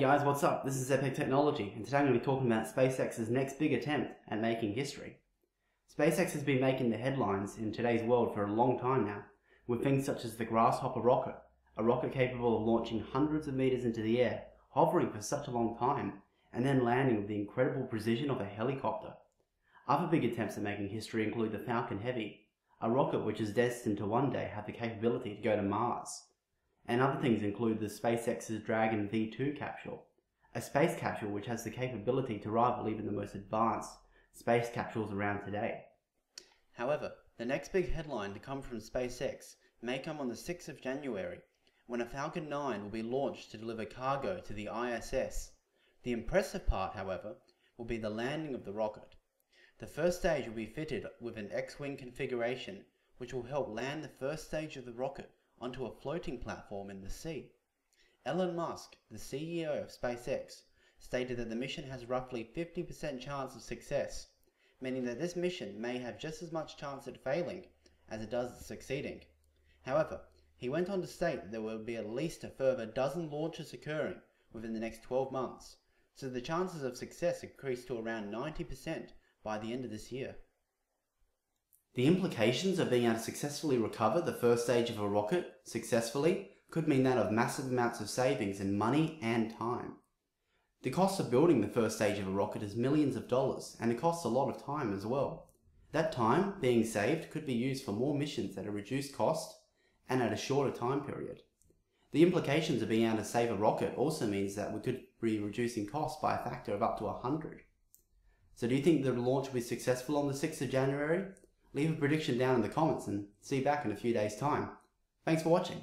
guys, what's up? This is Epic Technology, and today I'm going to be talking about SpaceX's next big attempt at making history. SpaceX has been making the headlines in today's world for a long time now, with things such as the Grasshopper rocket, a rocket capable of launching hundreds of meters into the air, hovering for such a long time, and then landing with the incredible precision of a helicopter. Other big attempts at making history include the Falcon Heavy, a rocket which is destined to one day have the capability to go to Mars. And other things include the SpaceX's Dragon V2 capsule, a space capsule which has the capability to rival even the most advanced space capsules around today. However, the next big headline to come from SpaceX may come on the 6th of January, when a Falcon 9 will be launched to deliver cargo to the ISS. The impressive part, however, will be the landing of the rocket. The first stage will be fitted with an X-wing configuration, which will help land the first stage of the rocket onto a floating platform in the sea. Elon Musk, the CEO of SpaceX, stated that the mission has roughly 50% chance of success, meaning that this mission may have just as much chance at failing as it does at succeeding. However, he went on to state that there will be at least a further dozen launches occurring within the next 12 months, so the chances of success increase to around 90% by the end of this year. The implications of being able to successfully recover the first stage of a rocket successfully could mean that of massive amounts of savings in money and time. The cost of building the first stage of a rocket is millions of dollars, and it costs a lot of time as well. That time, being saved, could be used for more missions at a reduced cost and at a shorter time period. The implications of being able to save a rocket also means that we could be reducing costs by a factor of up to 100. So do you think the launch will be successful on the 6th of January? Leave a prediction down in the comments and see you back in a few days time. Thanks for watching.